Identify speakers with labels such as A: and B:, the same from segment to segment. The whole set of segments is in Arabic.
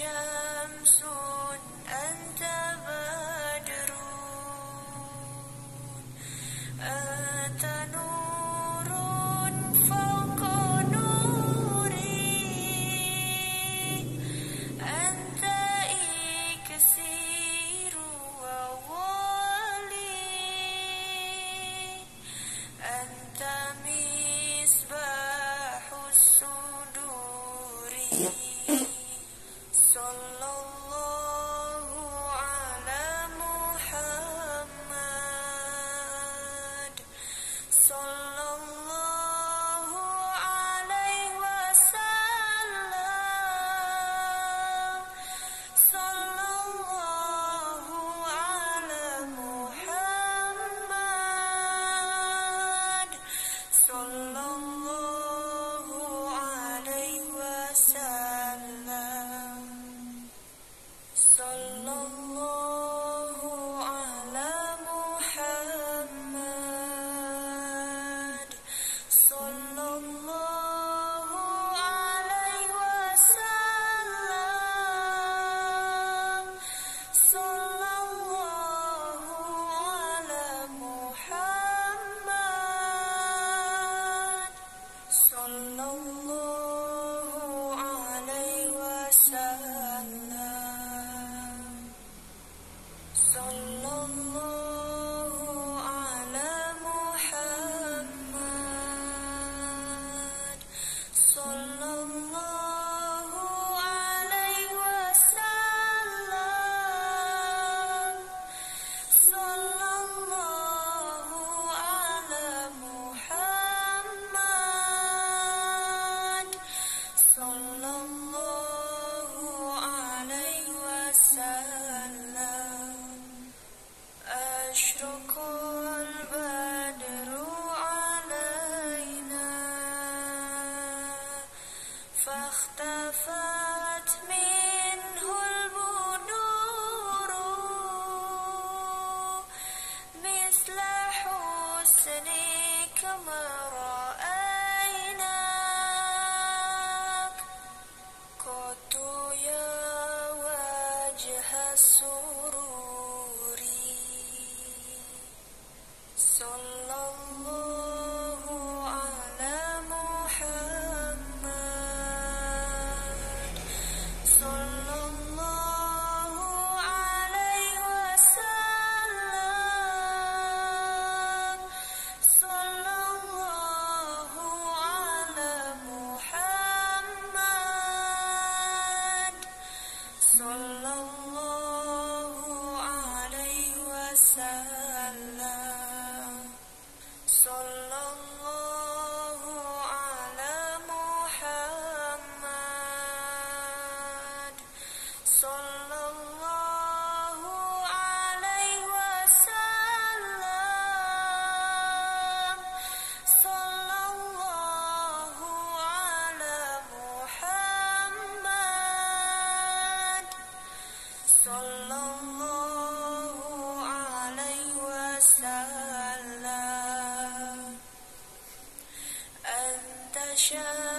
A: أنت وسلم أنت شمس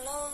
A: alone.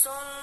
A: صلى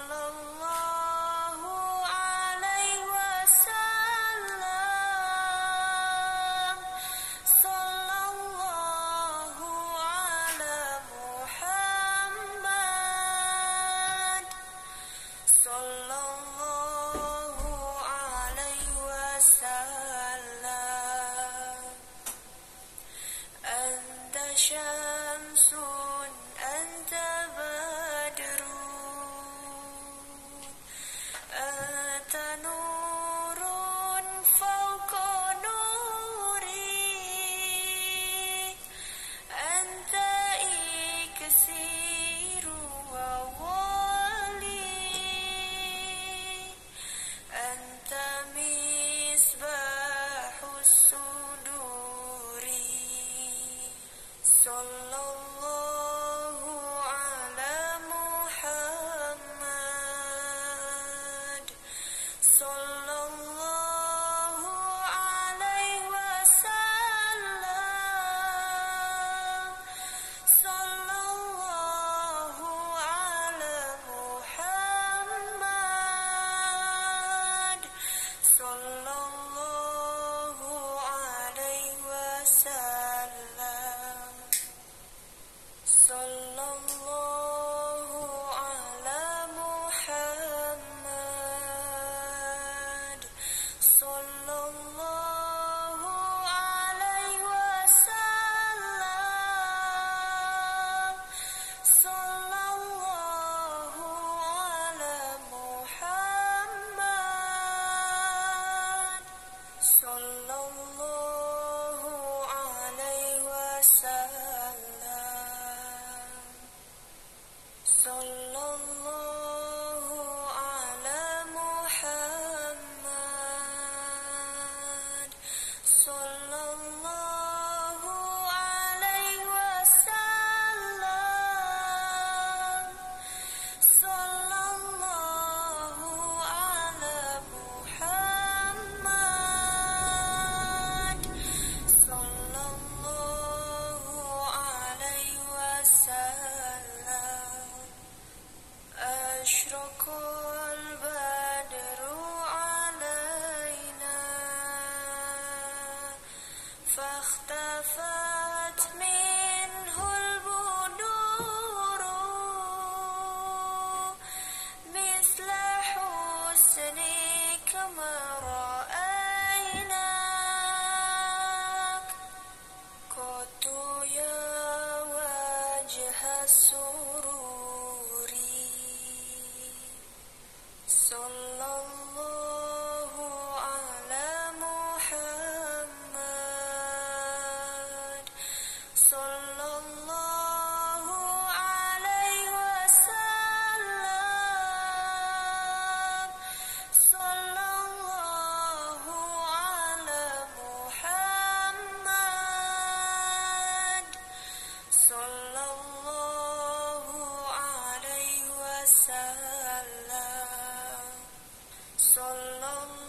A: صلى الله